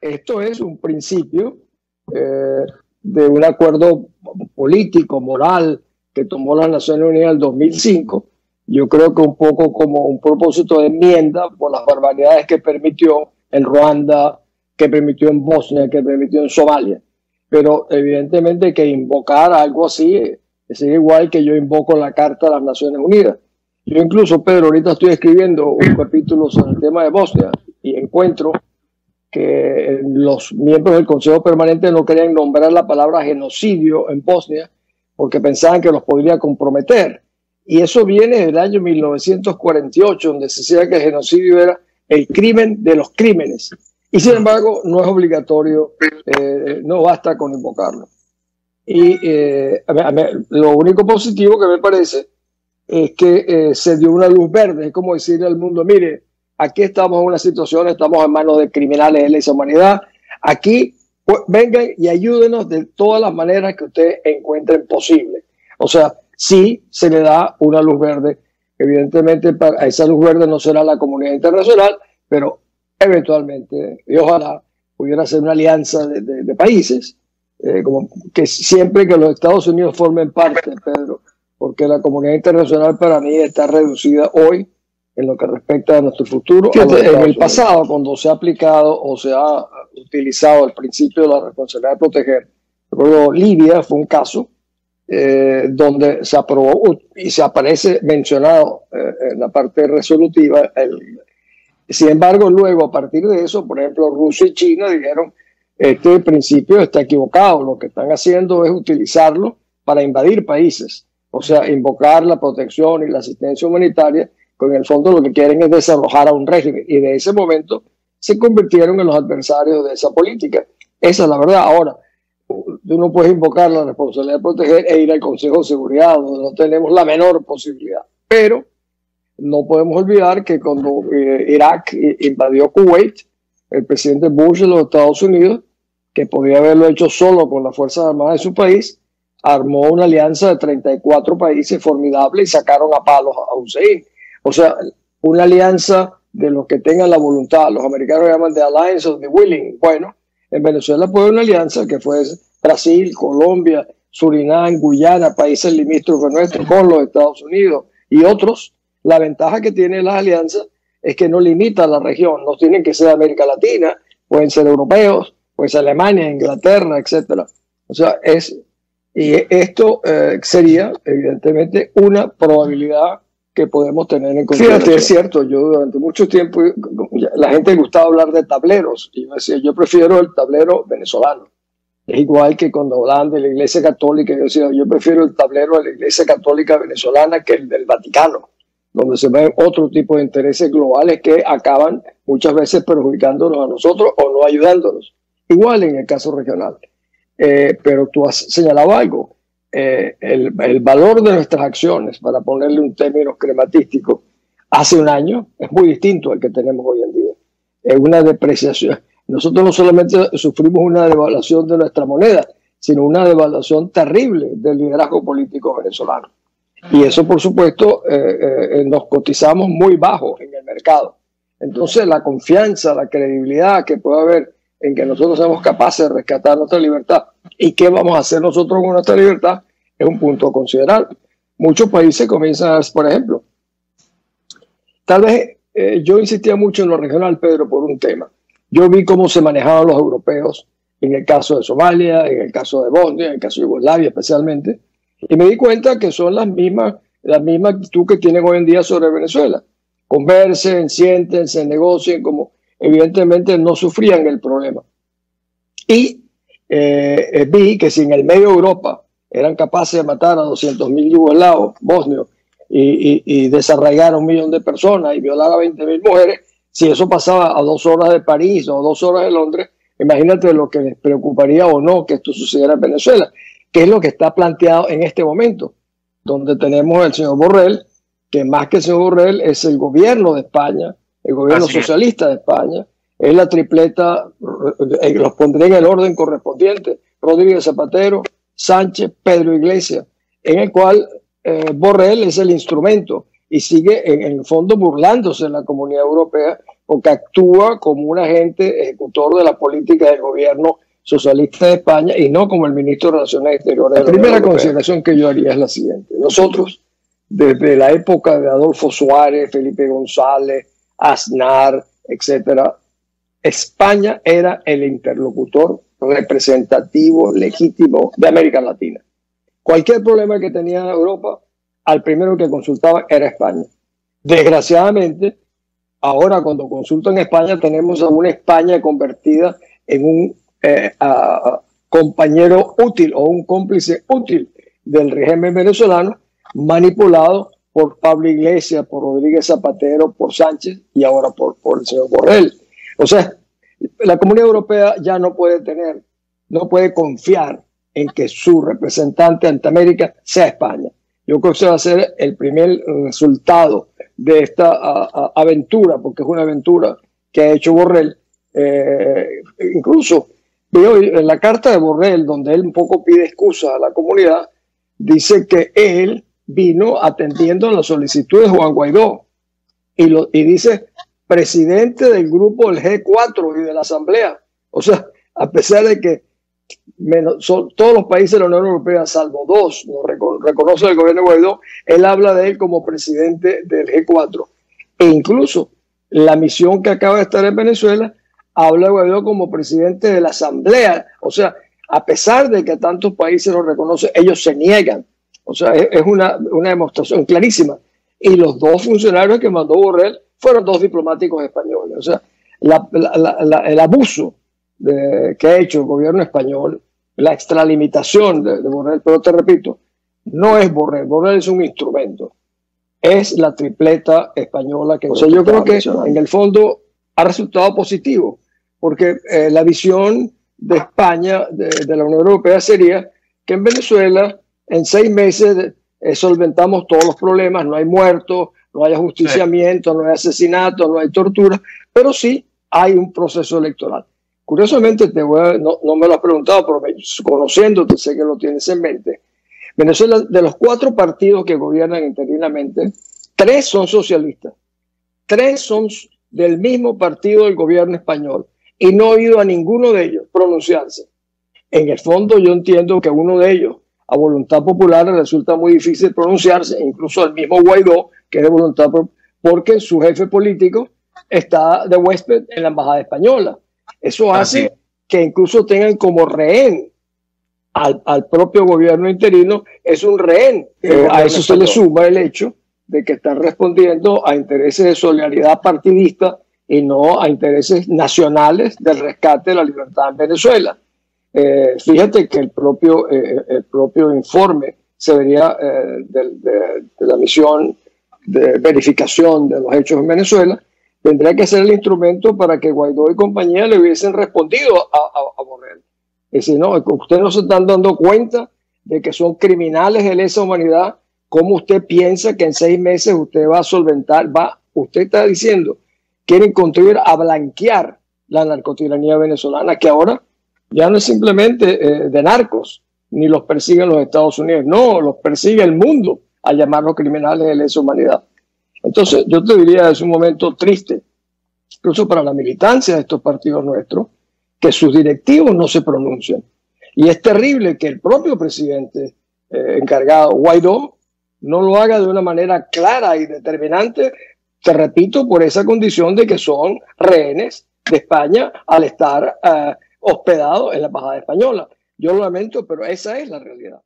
esto es un principio eh, de un acuerdo político, moral, que tomó la Naciones Unidas en el 2005. Yo creo que un poco como un propósito de enmienda por las barbaridades que permitió en Ruanda, que permitió en Bosnia, que permitió en Somalia. Pero evidentemente que invocar algo así es igual que yo invoco la Carta de las Naciones Unidas. Yo incluso, Pedro, ahorita estoy escribiendo un capítulo sobre el tema de Bosnia y encuentro que los miembros del Consejo Permanente no querían nombrar la palabra genocidio en Bosnia porque pensaban que los podría comprometer. Y eso viene del año 1948, donde se decía que el genocidio era el crimen de los crímenes. Y sin embargo, no es obligatorio, eh, no basta con invocarlo. Y eh, lo único positivo que me parece es que eh, se dio una luz verde, es como decirle al mundo, mire, aquí estamos en una situación, estamos en manos de criminales de la humanidad, aquí pues, vengan y ayúdenos de todas las maneras que ustedes encuentren posible. O sea, sí se le da una luz verde. Evidentemente, para esa luz verde no será la comunidad internacional, pero eventualmente, y ojalá pudiera ser una alianza de, países, eh, como que siempre que los Estados Unidos formen parte, Pedro, porque la comunidad internacional para mí está reducida hoy en lo que respecta a nuestro futuro. en el pasado, cuando se ha aplicado o se ha utilizado el principio de la responsabilidad de proteger, recuerdo Libia fue un caso eh, donde se aprobó y se aparece mencionado eh, en la parte resolutiva. sin embargo, luego a partir de eso, por ejemplo, Rusia y China dijeron, este principio está equivocado, lo que están haciendo es utilizarlo para invadir países, o sea, invocar la protección y la asistencia humanitaria con el fondo lo que quieren es desalojar a un régimen y de ese momento se convirtieron en los adversarios de esa política. Esa es la verdad. Ahora, tú no puedes invocar la responsabilidad de proteger e ir al Consejo de Seguridad, donde no tenemos la menor posibilidad. Pero no podemos olvidar que cuando eh, Irak invadió Kuwait, el presidente Bush de los Estados Unidos, que podía haberlo hecho solo con las Fuerzas Armadas de su país, armó una alianza de 34 países formidable y sacaron a palos a Hussein. O sea, una alianza de los que tengan la voluntad. Los americanos llaman de Alliance of the Willing. Bueno, en Venezuela fue una alianza que fue Brasil, Colombia, Surinam, Guyana, países limítrofes nuestros con los Estados Unidos y otros. La ventaja que tiene la alianza es que no limita a la región, no tienen que ser América Latina, pueden ser europeos, puede ser Alemania, Inglaterra, etcétera. O sea, es y esto eh, sería evidentemente una probabilidad que podemos tener en cuenta. Fíjate, es cierto, yo durante mucho tiempo, la gente gustaba hablar de tableros, y yo decía, yo prefiero el tablero venezolano. Es igual que cuando hablaban de la Iglesia Católica, yo decía, yo prefiero el tablero de la Iglesia Católica venezolana que el del Vaticano, donde se ven otro tipo de intereses globales que acaban muchas veces perjudicándonos a nosotros o no ayudándonos. Igual en el caso regional. Eh, pero tú has señalado algo eh, el, el, valor de nuestras acciones, para ponerle un término crematístico, hace un año es muy distinto al que tenemos hoy en día. Es una depreciación. Nosotros no solamente sufrimos una devaluación de nuestra moneda, sino una devaluación terrible del liderazgo político venezolano. Y eso, por supuesto, eh, eh, nos cotizamos muy bajo en el mercado. Entonces, la confianza, la credibilidad que puede haber en que nosotros seamos capaces de rescatar nuestra libertad y qué vamos a hacer nosotros con nuestra libertad es un punto a considerar. Muchos países comienzan, por ejemplo, tal vez eh, yo insistía mucho en lo regional, Pedro, por un tema. Yo vi cómo se manejaban los europeos en el caso de Somalia, en el caso de Bosnia, en el caso de Yugoslavia especialmente, y me di cuenta que son las mismas, la misma actitud que tienen hoy en día sobre Venezuela. Conversen, siéntense, negocien, como evidentemente no sufrían el problema. Y eh, vi que si en el medio de Europa eran capaces de matar a 200.000 yugoslavos, bosnios, y, y, desarraigar a un millón de personas y violar a 20.000 mujeres, si eso pasaba a dos horas de París o dos horas de Londres, imagínate lo que les preocuparía o no que esto sucediera en Venezuela, que es lo que está planteado en este momento, donde tenemos al señor Borrell, que más que el señor Borrell es el gobierno de España, el gobierno socialista de España, es la tripleta, eh, los pondré en el orden correspondiente, Rodríguez Zapatero, Sánchez, Pedro Iglesias, en el cual eh, Borrell es el instrumento y sigue en, el fondo burlándose de la comunidad europea porque actúa como un agente ejecutor de la política del gobierno socialista de España y no como el ministro de Relaciones Exteriores. La primera consideración que yo haría es la siguiente. Nosotros, desde la época de Adolfo Suárez, Felipe González, Aznar, etcétera, España era el interlocutor representativo, legítimo de América Latina. Cualquier problema que tenía Europa, al primero que consultaba era España. Desgraciadamente, ahora cuando consultan España, tenemos a una España convertida en un eh, compañero útil o un cómplice útil del régimen venezolano, manipulado por Pablo Iglesias, por Rodríguez Zapatero, por Sánchez y ahora por, por el señor Borrell. O sea, la Comunidad Europea ya no puede tener, no puede confiar en que su representante ante América sea España. Yo creo que ese va a ser el primer resultado de esta aventura, porque es una aventura que ha hecho Borrell. Eh, incluso veo en la carta de Borrell, donde él un poco pide excusa a la comunidad, dice que él vino atendiendo la solicitud de Juan Guaidó y, lo, y dice presidente del grupo del G4 y de la Asamblea. O sea, a pesar de que menos, son, todos los países de la Unión Europea, salvo dos, no reconoce el gobierno de Guaidó, él habla de él como presidente del G4. E incluso la misión que acaba de estar en Venezuela habla de Guaidó como presidente de la Asamblea. O sea, a pesar de que tantos países lo reconocen, ellos se niegan. O sea, es, una, una, demostración clarísima. Y los dos funcionarios que mandó Borrell fueron dos diplomáticos españoles. O sea, el abuso que ha hecho el gobierno español, la extralimitación de, de Borrell, pero te repito, no es Borrell, Borrell es un instrumento, es la tripleta española que... O sea, yo creo que en el fondo ha resultado positivo, porque eh, la visión de España, de, la Unión Europea, sería que en Venezuela en seis meses eh, solventamos todos los problemas, no hay muertos, no hay ajusticiamiento, no hay asesinato, no hay tortura, pero sí hay un proceso electoral. Curiosamente, te no, me lo has preguntado, pero conociéndote sé que lo tienes en mente. Venezuela, de los cuatro partidos que gobiernan interinamente, tres son socialistas, tres son del mismo partido del gobierno español y no he oído a ninguno de ellos pronunciarse. En el fondo yo entiendo que uno de ellos, a voluntad popular, resulta muy difícil pronunciarse, incluso el mismo Guaidó, que es de voluntad porque su jefe político está de huésped en la embajada española. Eso hace que incluso tengan como rehén al, propio gobierno interino, es un rehén. Eh, a eso se le suma el hecho de que están respondiendo a intereses de solidaridad partidista y no a intereses nacionales del rescate de la libertad en Venezuela. Eh, fíjate que el propio, eh, el propio informe se vería de, de, la misión de verificación de los hechos en Venezuela tendría que ser el instrumento para que Guaidó y compañía le hubiesen respondido a, a, Borrell. Y si no, ustedes no se están dando cuenta de que son criminales de lesa humanidad, ¿cómo usted piensa que en seis meses usted va a solventar, va, usted está diciendo, quieren contribuir a blanquear la narcotiranía venezolana, que ahora ya no es simplemente eh, de narcos, ni los persiguen los Estados Unidos, no, los persigue el mundo a llamarlos criminales de lesa humanidad. Entonces, yo te diría, es un momento triste, incluso para la militancia de estos partidos nuestros, que sus directivos no se pronuncian. Y es terrible que el propio presidente eh, encargado, Guaidó, no lo haga de una manera clara y determinante, te repito, por esa condición de que son rehenes de España al estar eh, hospedados en la embajada española. Yo lo lamento, pero esa es la realidad.